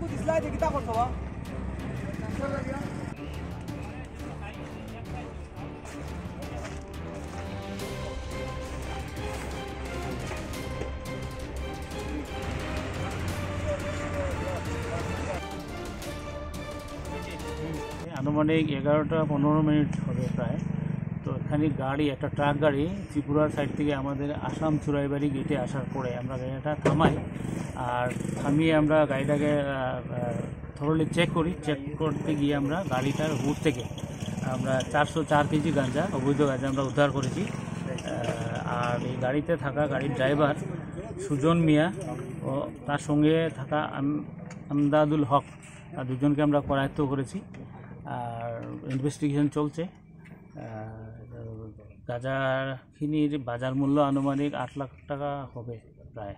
চাকু দিছিলা আনুমানিক এগারোটা পনেরো মিনিট হবে প্রায়। তো এখানে গাড়ি, একটা ট্রাক গাড়ি ত্রিপুরার সাইড থেকে আমাদের আসাম চুরাইবাড়ি গেটে আসার পরে আমরা গাড়িটা থামাই আর থামিয়ে আমরা গাড়িটাকে থরলি চেক করি। চেক করতে গিয়ে আমরা গাড়িটার হুট থেকে আমরা চারশো চার কেজি গাঁজা, অবৈধ গাঁজা আমরা উদ্ধার করেছি। আর এই গাড়িতে থাকা গাড়ির ড্রাইভার সুজন মিয়া ও তার সঙ্গে থাকা আমদাদুল হক দুজনকে আমরা করায়ত্ত করেছি। আর ইনভেস্টিগেশন চলছে। গাঁজাখিনির বাজার মূল্য আনুমানিক আট লাখ টাকা হবে প্রায়।